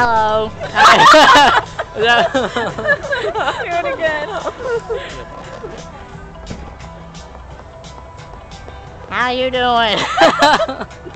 Hello. Do it again. How you doing?